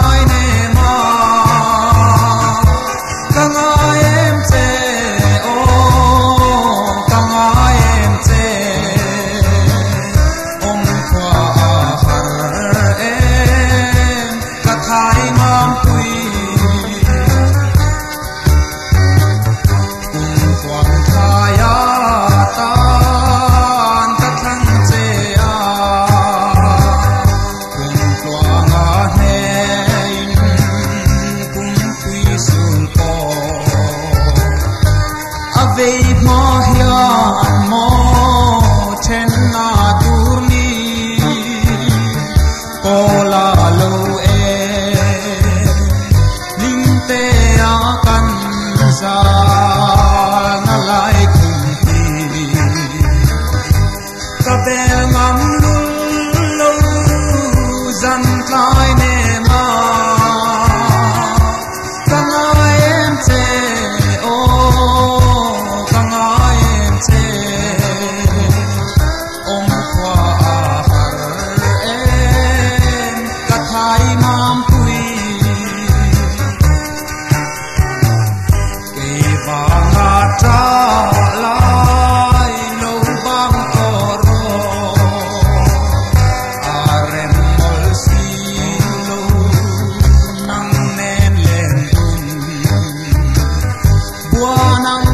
bell Buona